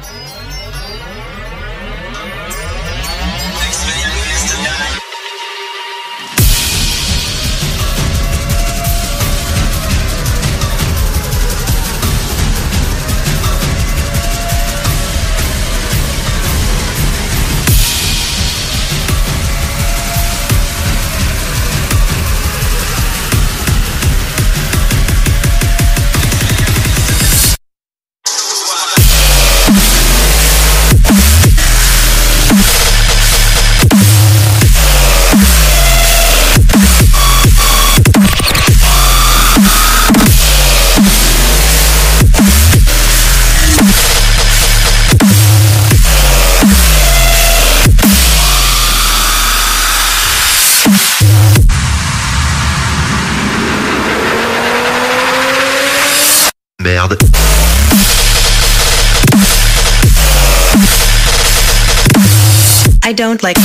Música Merde. I don't like.